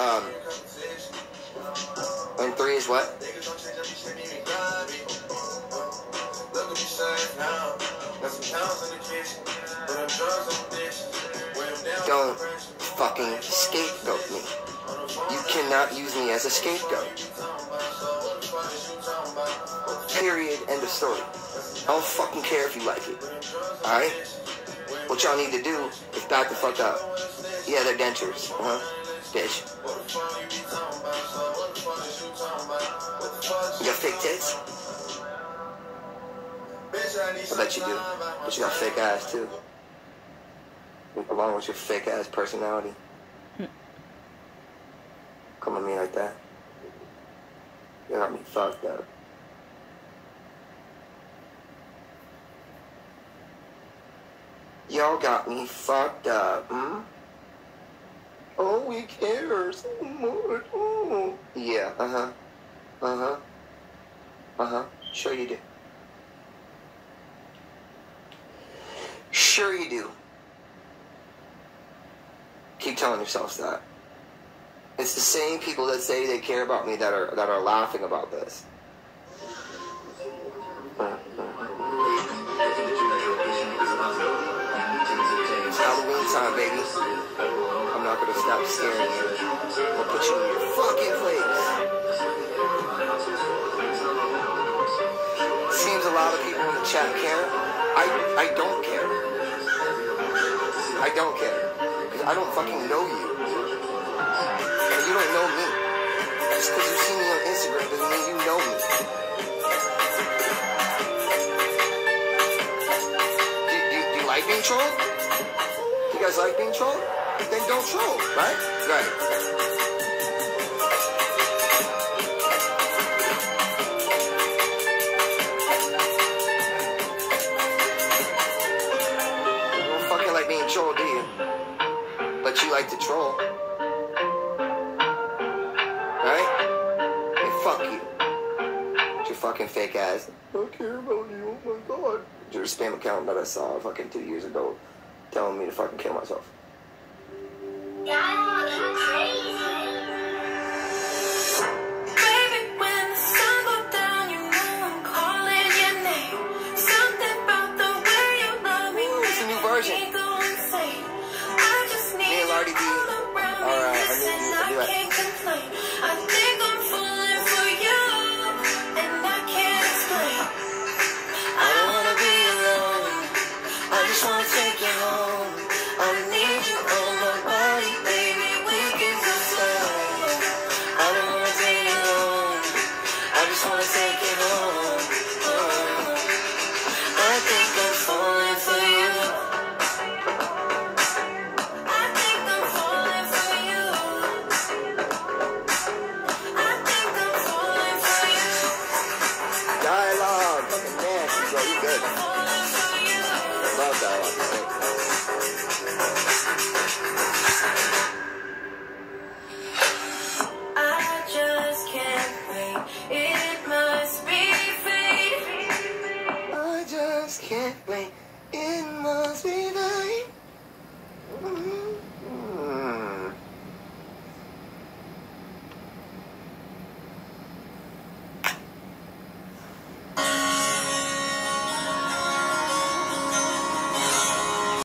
Um, and three is what? Don't fucking scapegoat me. You cannot use me as a scapegoat. Period. End of story. I don't fucking care if you like it. Alright? What y'all need to do is back the fuck up. Yeah, they're dentures. Uh huh. Bitch. Fake tits? I bet you do. But you got fake ass too. Along with your fake ass personality. Come at me like that. You got me fucked up. Y'all got me fucked up, hmm? Oh, we care so much. Oh. Yeah, uh huh. uh-huh. Uh-huh. Uh-huh. Sure you do. Sure you do. Keep telling yourselves that. It's the same people that say they care about me that are that are laughing about this. It's Halloween time, baby. I'm not gonna stop scaring you. I'll put you in your fucking chat care. I I don't care. I don't care. Because I don't fucking know you. And you don't know me. Just because you see me on Instagram doesn't mean you know me. Do, do, do you like being trolled? You guys like being trolled? Then don't troll, right? Right. But you like to troll. Right? Hey, fuck you. Your fucking fake ass. I don't care about you, oh my god. Your spam account that I saw fucking two years ago telling me to fucking kill myself.